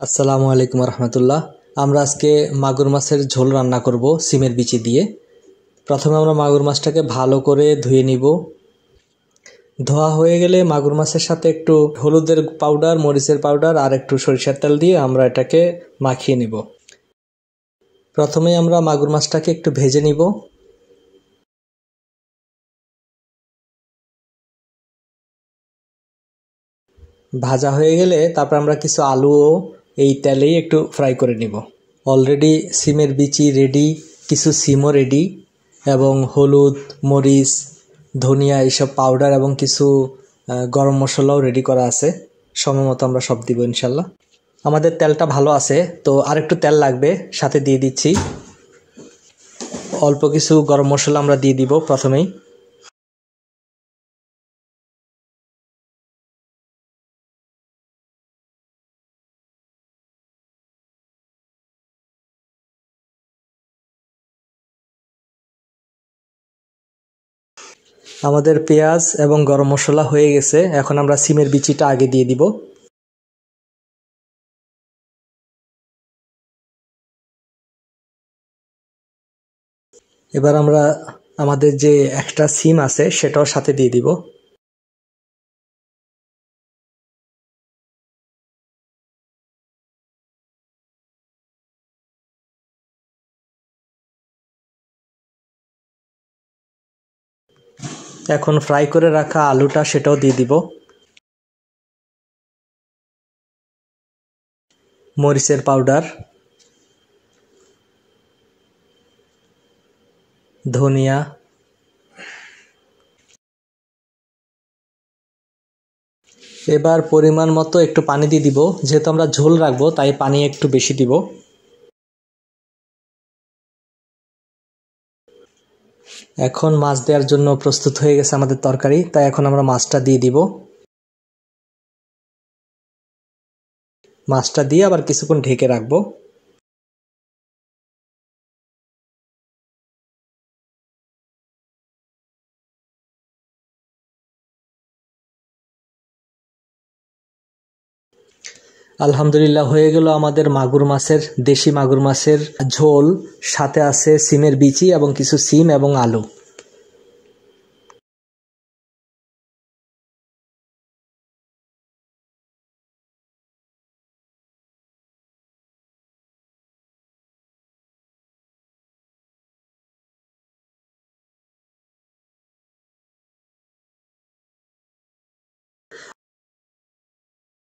আসসালামু আলাইকুম রহমতুল্লাহ। আমরা আজকে মাগুর মাছের ঝোল রান্না করব সিমের বিচি দিয়ে। প্রথমে আমরা মাগুর মাছটাকে ভালো করে ধুয়ে নিব। ধোয়া হয়ে গেলে মাগুর মাছের সাথে একটু হলুদের পাউডার মরিচের পাউডার আর একটু সরিষার তেল দিয়ে আমরা এটাকে মাখিয়ে নিব। প্রথমে আমরা মাগুর মাছটাকে একটু ভেজে নিব। ভাজা হয়ে গেলে তারপর আমরা কিছু আলুও এই তেলেই একটু ফ্রাই করে নিব। অলরেডি সিমের বিচি রেডি কিছু সিমও রেডি এবং হলুদ, মরিচ, ধনিয়া এইসব পাউডার এবং কিছু গরম মশলাও রেডি করা আছে। সময় মতো আমরা সব দিব ইনশাল্লাহ। আমাদের তেলটা ভালো আছে, তো আরেকটু তেল লাগবে, সাথে দিয়ে দিচ্ছি। অল্প কিছু গরম মশলা আমরা দিয়ে দিব প্রথমেই। আমাদের পেঁয়াজ এবং গরম মশলা হয়ে গেছে। এখন আমরা সিমের বিচিটা আগে দিয়ে দিব। এবার আমরা আমাদের যে একটা সিম আছে, সেটাও সাথে দিয়ে দিব। এখন ফ্রাই করে রাখা আলুটা সেটাও দিয়ে দিব। মরিচের পাউডার ধনিয়া, এবার পরিমাণ মতো একটু পানি দিয়ে দিব। যেহেতু আমরা ঝোল রাখব, তাই পানি একটু বেশি দিব। এখন মাছ দেওয়ার জন্য প্রস্তুত হয়ে গেছে আমাদের তরকারি, তাই এখন আমরা মাছটা দিয়ে দিব। মাছটা দিয়ে আবার কিছুক্ষণ ঢেকে রাখব। আলহামদুলিল্লাহ, হয়ে গেল আমাদের মাগুর মাছের, দেশি মাগুর মাছের ঝোল। সাথে আছে সিমের বিচি এবং কিছু সিম এবং আলু।